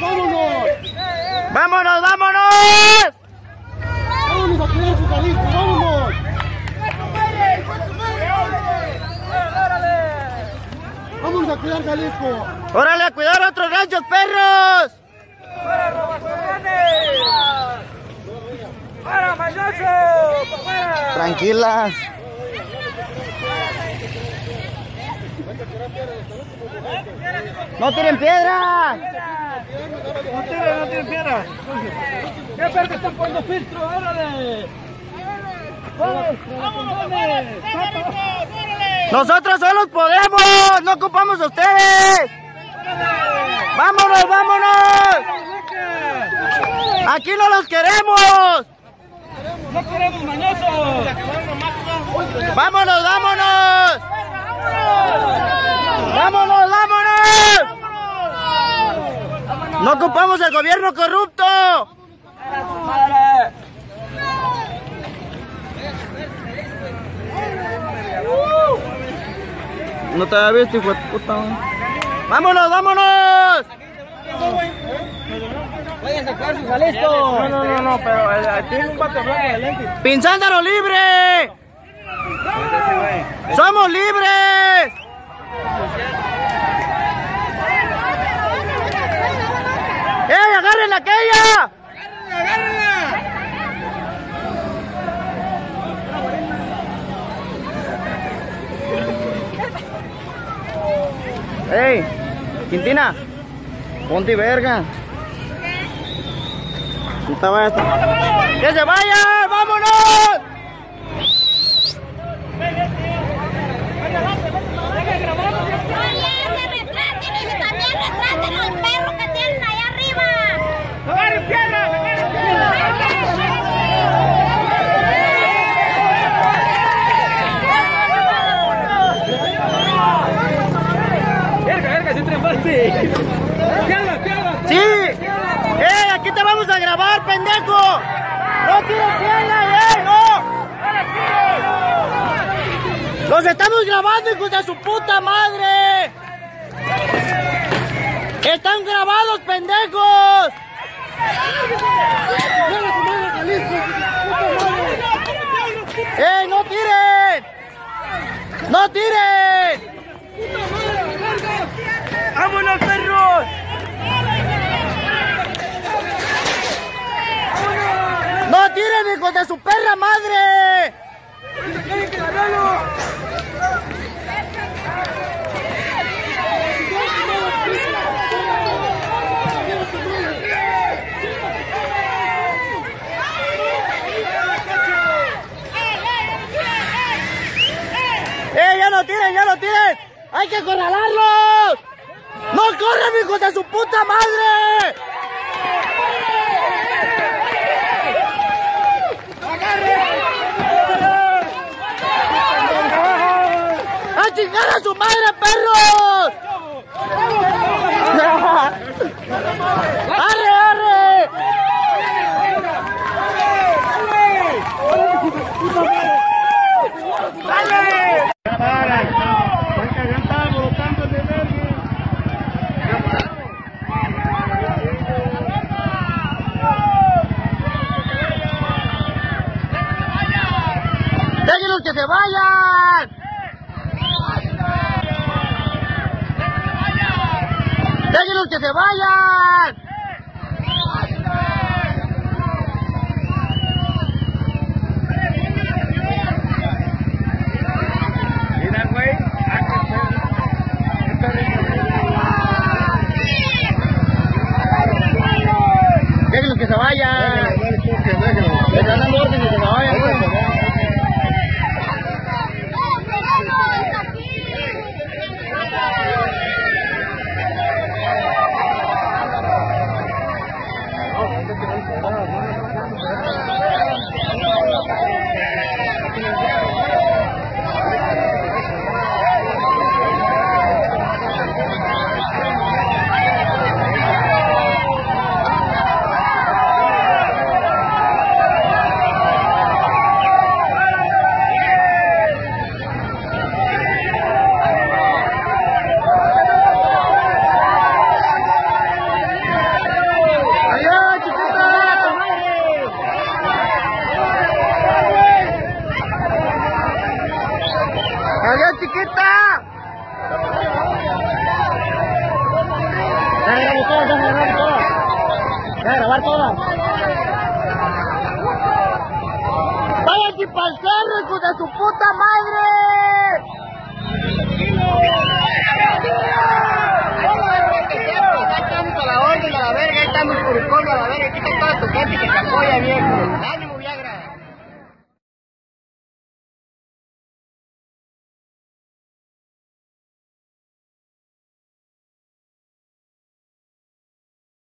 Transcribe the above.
vámonos. ¡Vámonos, vámonos! Vámonos a cuidar su Jalisco, vámonos. Vámonos a cuidar Jalisco. ¡Órale a cuidar otros ranchos, perros! ¡Para, mañoso! ¡Para! Tranquilas. ¡No tiren piedra! ¡No tiene, no tiene piedra! ¿Qué perro están poniendo filtro? ¡Órale! ¡Nosotros solos podemos! ¡No ocupamos a ustedes! ¡Vámonos, vámonos! ¡Aquí no los queremos! ¡No queremos mañosos! ¡Vámonos, vámonos! ¡Vámonos, vámonos! ¡No ocupamos el gobierno corrupto! No te había visto, hijo de puta. ¡Vámonos, vámonos! ¡Vayan a sacar su! No, no, no, no, pero eh, tiene un vato blanco. ¡Pinzándaro libre! ¡Somos libres! ¡Ey, agarren aquella! ¡Ey! Quintina, ponte verga. No te vayas. ¡Que se vayan! ¡Vámonos! Oye, se retraten y también retraten los perros que tienen allá arriba. ¡Agarren piedra! ¡Agarren ¡Verga, piedra! ¡Sí! ¡Eh! ¡Aquí te vamos a grabar, pendejo! ¡No tires piedra, eh! ¡No! ¡Los estamos grabando, hijos de su puta madre! ¡Están grabados, pendejos! ¡Eh! ¡No tiren! ¡No tiren! ¡Vámonos, perros! ¡No tiren, hijos de su perra madre! ¡Eh! ¡Ya no tiren, ya no tiren! ¡Hay que acorralarlos! ¡No corran, hijos de su puta madre! ¡A a su madre, perros! ¡Déjenlos que se vayan! ¡Déjenlos que se vayan! Grabar todo. Voy a grabar todo. ¡Váyanse para el cerro, hijos de su puta madre!